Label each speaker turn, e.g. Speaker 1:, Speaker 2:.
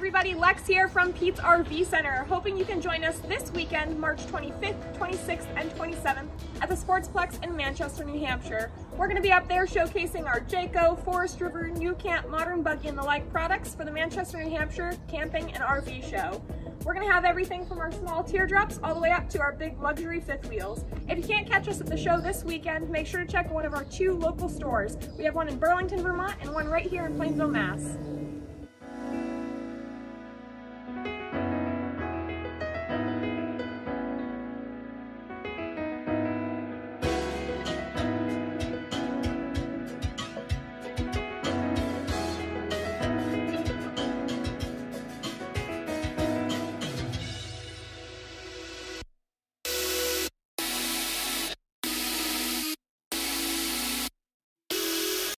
Speaker 1: everybody, Lex here from Pete's RV Center. Hoping you can join us this weekend, March 25th, 26th, and 27th at the Sportsplex in Manchester, New Hampshire. We're going to be up there showcasing our Jayco, Forest River, nuCamp, Modern Buggy, and the like products for the Manchester, New Hampshire Camping and RV Show. We're going to have everything from our small teardrops all the way up to our big luxury fifth wheels. If you can't catch us at the show this weekend, make sure to check one of our two local stores. We have one in Burlington, Vermont, and one right here in Plainville, Mass.